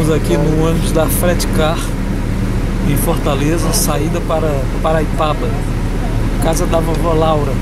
Estamos aqui no ônibus da Fretcar em Fortaleza, saída para Paraipaba, casa da vovó Laura.